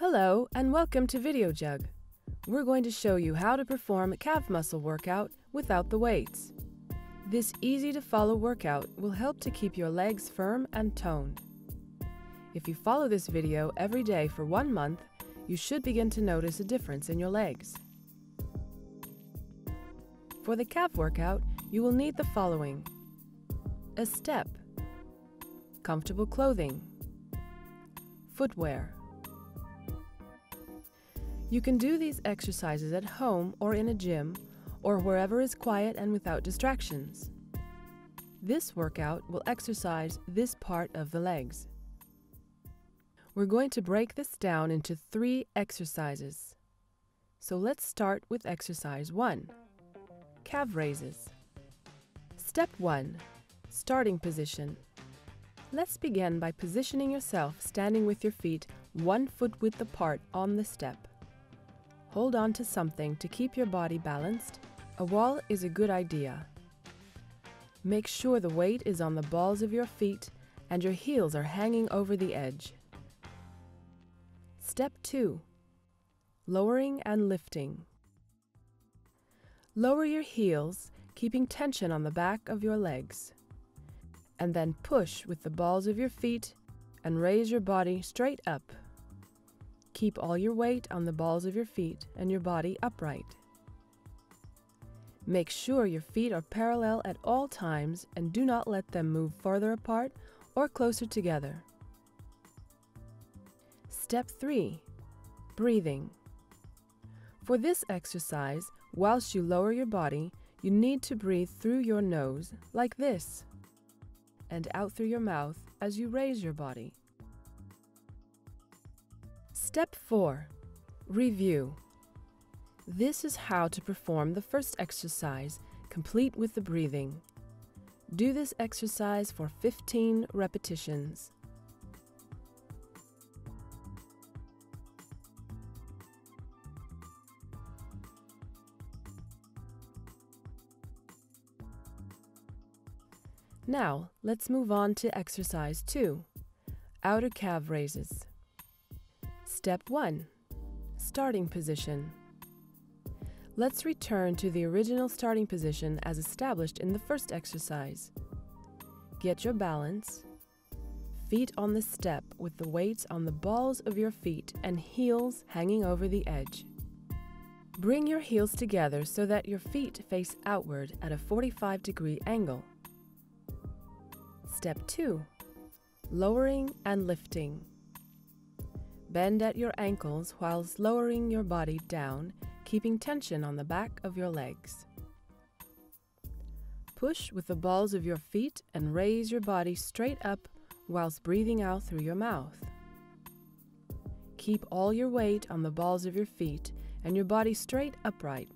Hello and welcome to Videojug. We're going to show you how to perform a calf muscle workout without the weights. This easy to follow workout will help to keep your legs firm and toned. If you follow this video every day for one month, you should begin to notice a difference in your legs. For the calf workout, you will need the following. A step, comfortable clothing, footwear. You can do these exercises at home or in a gym or wherever is quiet and without distractions. This workout will exercise this part of the legs. We're going to break this down into three exercises. So let's start with exercise 1. Calf raises. Step 1. Starting position. Let's begin by positioning yourself standing with your feet one foot width apart on the step. Hold on to something to keep your body balanced. A wall is a good idea. Make sure the weight is on the balls of your feet and your heels are hanging over the edge. Step 2. Lowering and lifting. Lower your heels, keeping tension on the back of your legs. And then push with the balls of your feet and raise your body straight up. Keep all your weight on the balls of your feet and your body upright. Make sure your feet are parallel at all times and do not let them move farther apart or closer together. Step 3. Breathing. For this exercise, whilst you lower your body, you need to breathe through your nose, like this, and out through your mouth as you raise your body. Step 4. Review. This is how to perform the first exercise, complete with the breathing. Do this exercise for 15 repetitions. Now, let's move on to exercise 2, outer calf raises. Step 1. Starting position. Let's return to the original starting position as established in the first exercise. Get your balance, feet on the step with the weights on the balls of your feet and heels hanging over the edge. Bring your heels together so that your feet face outward at a 45 degree angle. Step 2. Lowering and lifting. Bend at your ankles whilst lowering your body down, keeping tension on the back of your legs. Push with the balls of your feet and raise your body straight up whilst breathing out through your mouth. Keep all your weight on the balls of your feet and your body straight upright.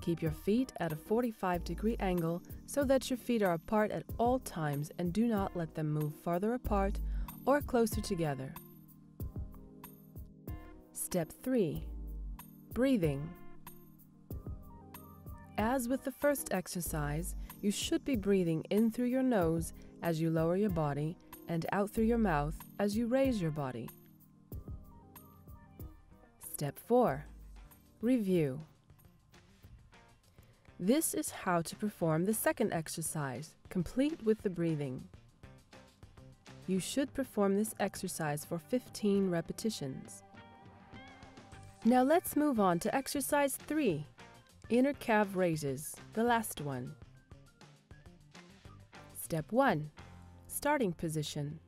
Keep your feet at a 45 degree angle so that your feet are apart at all times and do not let them move farther apart or closer together. Step 3. Breathing. As with the first exercise, you should be breathing in through your nose as you lower your body and out through your mouth as you raise your body. Step 4. Review. This is how to perform the second exercise, complete with the breathing. You should perform this exercise for 15 repetitions. Now let's move on to exercise 3, inner calf raises, the last one. Step 1, starting position.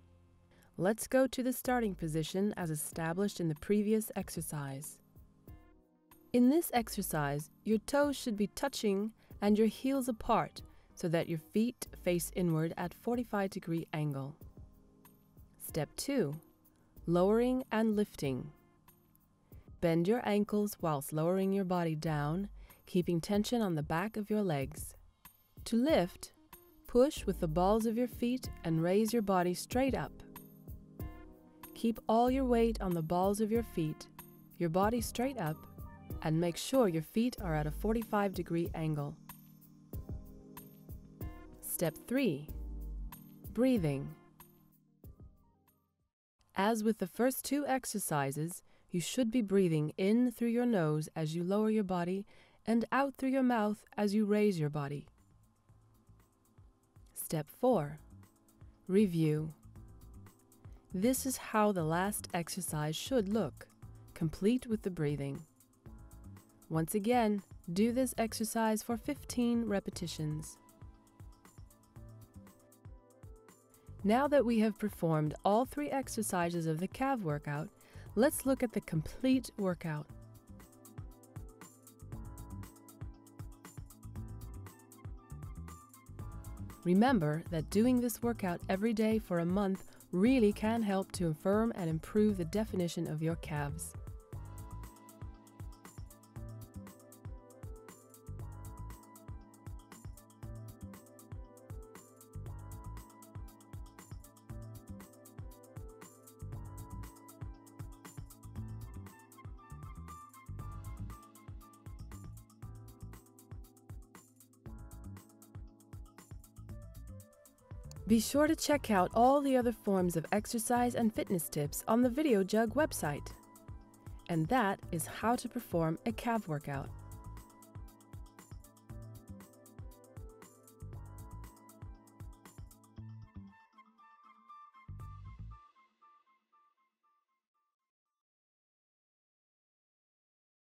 Let's go to the starting position as established in the previous exercise. In this exercise, your toes should be touching and your heels apart so that your feet face inward at 45 degree angle. Step 2, lowering and lifting. Bend your ankles whilst lowering your body down, keeping tension on the back of your legs. To lift, push with the balls of your feet and raise your body straight up. Keep all your weight on the balls of your feet, your body straight up, and make sure your feet are at a 45 degree angle. Step 3. Breathing. As with the first two exercises, you should be breathing in through your nose as you lower your body and out through your mouth as you raise your body. Step 4. Review. This is how the last exercise should look, complete with the breathing. Once again, do this exercise for 15 repetitions. Now that we have performed all three exercises of the calf workout, let's look at the complete workout. Remember that doing this workout every day for a month really can help to affirm and improve the definition of your calves. Be sure to check out all the other forms of exercise and fitness tips on the Videojug website. And that is how to perform a calf workout.